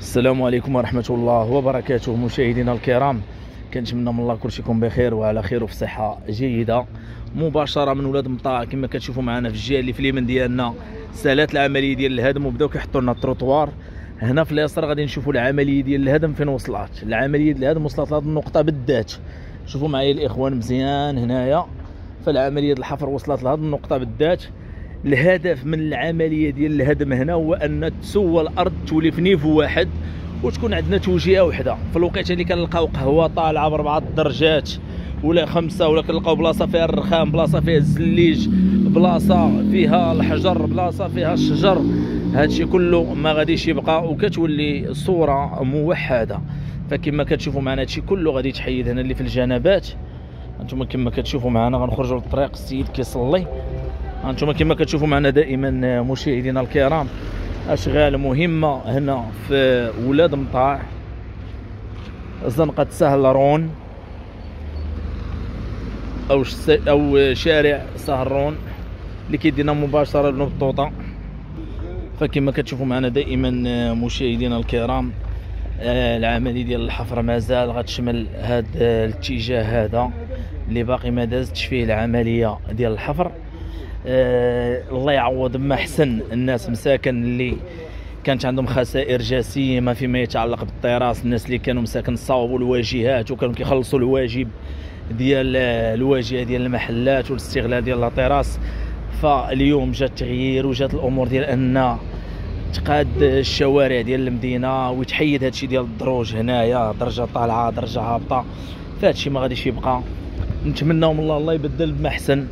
السلام عليكم ورحمة الله وبركاته مشاهدينا الكرام. كنتمنى من الله كلشي يكون بخير وعلى خير وفي صحة جيدة. مباشرة من ولاد مطاع كما كتشوفوا معنا في الجهة اللي في اليمن ديالنا سالات العملية ديال الهدم وبداو كيحطوا لنا التروطوار هنا في اليسار غادي نشوفوا العملية ديال الهدم فين وصلت العملية ديال الهدم وصلت لهذه النقطة بالذات. شوفوا معايا الإخوان مزيان هنايا. فالعملية ديال الحفر وصلت لهذه النقطة بالذات. الهدف من العملية ديال الهدم هنا هو أن تسوى الأرض تولي في نيفو واحد. وتكون عندنا توجيهة وحدة؟ في الوقيته اللي كنلقاو قهوة طالعة بربعه الدرجات ولا خمسة ولا كنلقاو بلاصة فيها الرخام بلاصة فيها الزليج بلاصة فيها الحجر بلاصة فيها الشجر. هادشي كله ما غاديش يبقى وكتولي صورة موحدة. فكما كتشوفوا معنا هادشي كله غادي يتحيد هنا اللي في الجنبات أنتم كما كتشوفوا معنا غنخرجوا للطريق السيد كيصلي. أنتم كما كتشوفوا معنا دائما مشاهدينا الكرام. أشغال مهمة هنا في ولاد مطاع. زنقة سهل رون. أو أو شارع سهرون اللي كيدينا مباشرة بن بطوطه فكما كتشوفوا معنا دائما مشاهدينا الكرام آه، العملية ديال الحفر مازال غتشمل هذا الاتجاه هذا. اللي باقي ما دازتش فيه العملية ديال الحفر. آه الله يعوض ما احسن الناس مساكن اللي كانت عندهم خسائر جسيمه فيما يتعلق بالطراس. الناس اللي كانوا مساكن صاوبوا الواجهات وكانوا كيخلصوا الواجب ديال الواجهة ديال المحلات والاستغلال ديال الطراس. فاليوم جات التغيير وجات الأمور ديال أن تقاد الشوارع ديال المدينة ويتحيد هادشي ديال الدروج هنايا درجة طالعة درجة هابطة. فهادشي ما غاديش يبقى. نتمناو من الله الله يبدل بما احسن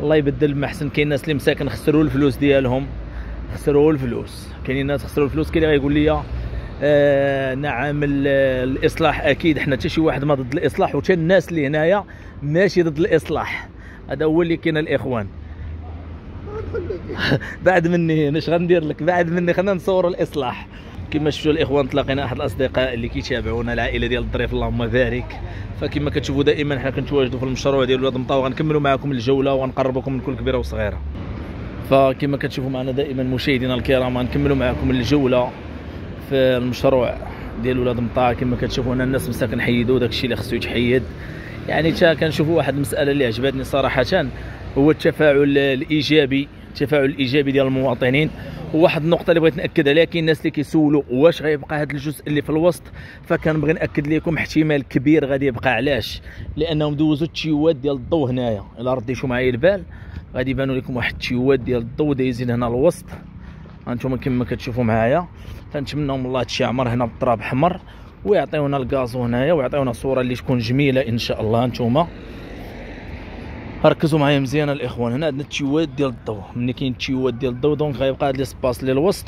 الله يبدل ما احسن كاين ناس اللي مساكن خسروا الفلوس ديالهم خسروا الفلوس. كاينين ناس خسروا الفلوس كاين اللي غيقول لي آه نعم الإصلاح أكيد. حنا حتى شي واحد ما ضد الإصلاح وحتى الناس اللي هنايا ماشي ضد الإصلاح. هذا هو اللي كاين الإخوان. بعد مني اش غندير لك. بعد مني خلينا نصوروا الإصلاح. كما شفتوا الإخوان تلاقينا أحد الأصدقاء اللي كيتابعونا العائلة ديال الظريف اللهم بارك. فكما كتشوفوا دائما حنا كنتواجدوا في المشروع ديال ولاد مطاو غنكملوا معكم الجولة ونقربكم من كل كبيرة وصغيرة. فكما كتشوفوا معنا دائما مشاهدينا الكرام غنكملوا معكم الجولة في المشروع ديال ولاد مطاع كما كتشوفوا هنا الناس مساكن حيدوا داكشي اللي خصو يتحيد. يعني تا كنشوفوا واحد المسألة اللي عجبتني صراحة هو التفاعل الإيجابي التفاعل الإيجابي ديال المواطنين. وواحد النقطة اللي بغيت نأكد عليها كاين الناس اللي كيسولوا واش غيبقى هذا الجزء اللي في الوسط. فكنبغي نأكد لكم احتمال كبير غادي يبقى. علاش؟ لأنهم دوزوا التيوات ديال الضوء هنايا. إلا رديتوا معايا البال غادي يبانوا لكم واحد التيوات ديال الضوء دايزين هنا الوسط. هانتوما كما كتشوفوا معايا. فنتمنوا من الله هادشي عمر هنا بالتراب حمر ويعطيونا le gazon هنايا ويعطيونا صوره اللي تكون جميلة إن شاء الله. هانتوما. ركزوا معايا مزيان الإخوان. هنا عندنا ال tuyaux ديال الضوء ملي كاين ال tuyaux ديال الضوء donc غيبقى هذا l'espace اللي الوسط.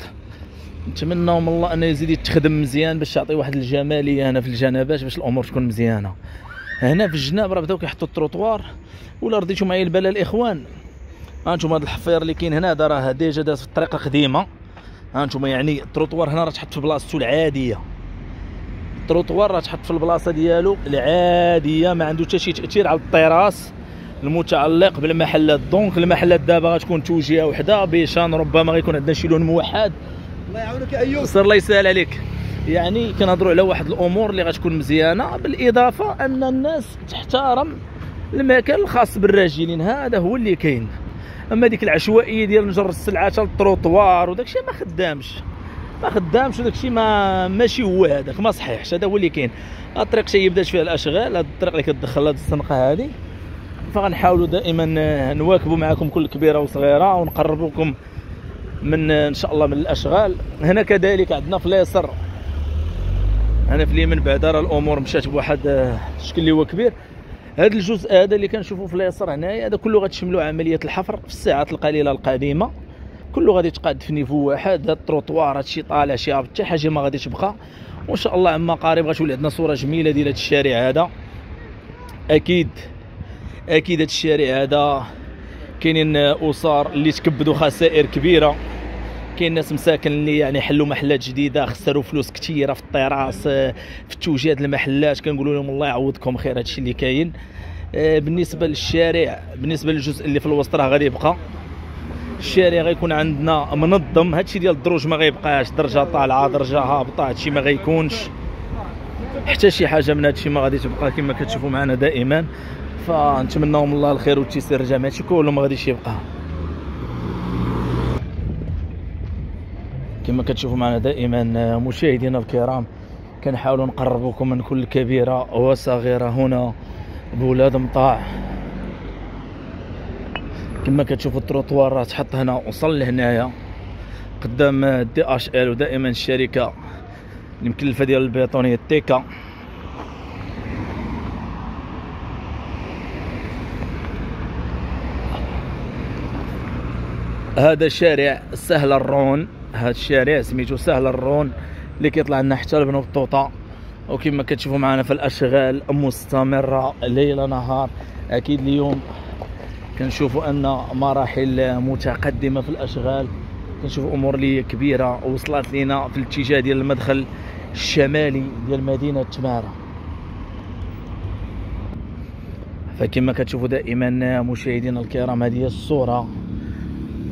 نتمنى من الله انه يزيد يتخدم مزيان باش يعطي واحد الجمالية هنا في الجنبات باش الأمور تكون مزيانة. هنا في الجناب راه بداو كيحطوا التروطوار ولا رديتوا معايا البال الإخوان؟ هانتوما هذا الحفير اللي كاين هنا هذا راه déjà داز في الطريقة القديمه هانتوما يعني التروطوار هنا راه تحط في بلاصتو العادية. التروطوار راه تحط في البلاصة ديالو العادية ما عنده حتى شي تأثير على الطراس. المتعلق بالمحلات. donc المحلات دابا غتكون توجيهة وحدة. بيشان ربما غيكون عندنا شي لون موحد. الله يعاونك أيوب. صر الله يسهل عليك. يعني كنهضروا على واحد الأمور اللي غتكون مزيانة. بالإضافة أن الناس تحترم المكان الخاص بالراجلين. هذا هو اللي كاين. أما ديك العشوائية ديال نجر السلعات للتروطوار وداك الشيء ما خدامش. ما خدامش وداك الشيء ما ماشي هو هذاك. ما صحيحش. هذا هو اللي كاين. الطريق شي بدات فيها الأشغال. هذه الطريق اللي كتدخل هذه الزنقه هذه فغنحاولوا دائما نواكبوا معكم كل كبيرة وصغيرة ونقربوكم من إن شاء الله من الأشغال. هنا كذلك عندنا في اليسر. هنا في اليمين بعد راه الأمور مشات بواحد الشكل اللي هو كبير. هذا الجزء هذا اللي كنشوفوا في اليسار هنايا هذا كله غتشملوا عملية الحفر في الساعات القليلة القادمة. كله غادي يتقاد في نيفو واحد هذا التروطوار هادشي طالع شي هابط حتى حاجة ما غاديش تبقى. وإن شاء الله عما قريب غتولي عندنا صورة جميلة ديال هذا الشارع هذا. أكيد أكيد هذا الشارع هذا كاينين أسر اللي تكبدوا خسائر كبيرة. كاين ناس مساكن اللي يعني حلوا محلات جديدة خسروا فلوس كثيره في الطراس في التوجيهات المحلات. كنقولوا لهم الله يعوضكم خير هادشي اللي كاين. بالنسبة للشارع بالنسبة للجزء اللي في الوسط راه غادي يبقى الشارع غيكون عندنا منظم. هادشي ديال الدروج ما غيبقاش. درجة طالعة درجة هابطة هادشي ما غيكونش. حتى شي حاجة من هادشي ما غادي تبقى كما كتشوفوا معنا دائما. فنتمناو من الله الخير والتيسير الجميع هادشي كله ما غاديش يبقى. كما كتشوفوا معنا دائما مشاهدينا الكرام كنحاولوا نقربوكم من كل كبيرة وصغيرة هنا بولاد مطاع. كما كتشوفوا التروطوار راه تحط هنا وصل لهنايا قدام دي اش ال ودائما الشركة. المكلفه ديال البيطونيه تيكا هذا شارع سهل الرون. هذا الشارع سميتو سهل الرون اللي كيطلع لنا حتى لبنو بطوطه وكما كتشوفوا معنا في الأشغال مستمرة ليل نهار. أكيد اليوم كنشوفوا أن مراحل متقدمة في الأشغال. كنشوفوا أمور لي كبيرة وصلت لينا في الاتجاه ديال المدخل الشمالي ديال مدينة تمارة. فكما كتشوفوا دائما مشاهدينا الكرام هذه الصورة.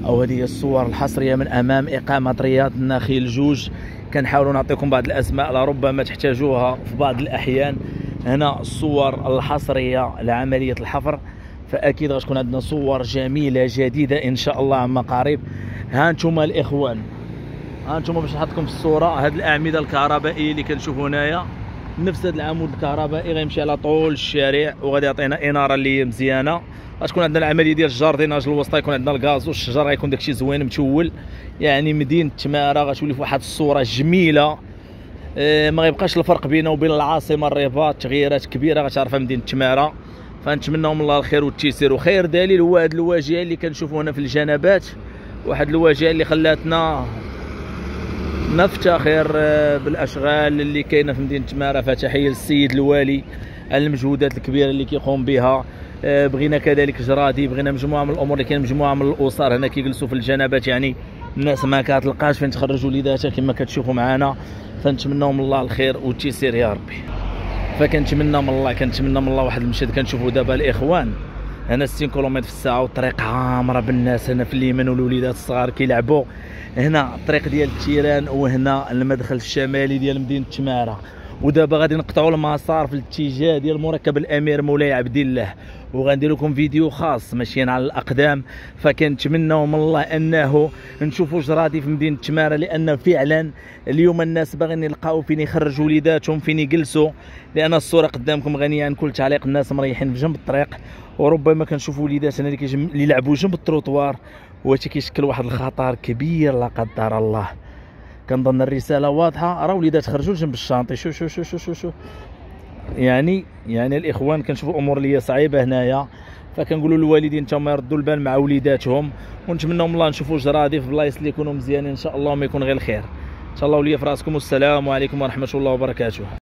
أو هذه الصور الحصرية من أمام إقامة رياض النخيل جوج. كنحاولوا نعطيكم بعض الأسماء لربما تحتاجوها في بعض الأحيان. هنا الصور الحصرية لعملية الحفر. فأكيد غتكون عندنا صور جميلة جديدة إن شاء الله عما قريب. ها أنتم الإخوان ها أنتم باش نحطكم في الصورة. هاد الأعمدة الكهربائية اللي كنشوفوا هنايا. نفس هذا العمود الكهربائي غيمشي على طول الشارع وغادي يعطينا إنارة اللي مزيانة. غتكون عندنا العملية ديال الجارديناج الوسطى يكون عندنا الغاز والشجر غيكون داكشي زوين متول يعني مدينة تمارة غتولي في واحد الصورة جميلة. آه ما غيبقاش الفرق بينه وبين العاصمة الرباط تغييرات كبيرة غتعرفها مدينة تمارة. فنتمناو من الله الخير والتيسير وخير. دليل هو هذه الواجهة اللي كنشوفوا هنا في الجنبات. واحد الواجهة اللي خلاتنا نفتخر آه، بالأشغال اللي كاينة في مدينة تمارة. فتحية للسيد الوالي على المجهودات الكبيرة اللي كيقوم بها. آه، بغينا كذلك جرادي بغينا مجموعة من الأمور اللي كاين مجموعة من الأسر هنا كيجلسوا في الجنبات يعني الناس ما كتلقاش فين تخرج وليداتها كما كتشوفوا معنا فنتمناو من الله الخير والتيسير يا ربي. فكنتمنى من الله كنتمنى من الله واحد المشهد كنشوفوا دابا الإخوان. هنا 60 كم في الساعة والطريق عامرة بالناس هنا في اليمين والوليدات الصغار كيلعبوا. هنا الطريق ديال ال terrain وهنا المدخل الشمالي ديال مدينة تمارة. ودابا غادي نقطعوا المسار في الاتجاه ديال مركب الامير مولاي عبد الله. وغندير لكم فيديو خاص ماشيين على الاقدام. فكنتمناو من الله انه نشوفوا jardins في مدينة تمارة لأن فعلا اليوم الناس باغيين يلقاو فين يخرجوا وليداتهم فين يجلسوا لأن الصورة قدامكم غنية عن كل تعليق الناس مريحين في جنب الطريق. وربما كنشوفوا وليداتنا اللي اللي يلعبوا جنب التروطوار. وهادشي كيشكل واحد الخطر كبير لا قدر الله. كنظن الرسالة واضحة. راه وليدات خرجوا جنب الشانطي. شو شو شو شو شو. يعني يعني الإخوان كنشوفوا أمور اللي هي صعيبة هنايا. فكنقولوا للوالدين تما يردوا البال مع وليداتهم. ونتمنوا من الله نشوفوا جرادي في بلايص اللي يكونوا مزيانين. إن شاء الله وما يكون غير الخير إن شاء الله وليا في راسكم. والسلام عليكم ورحمة الله وبركاته.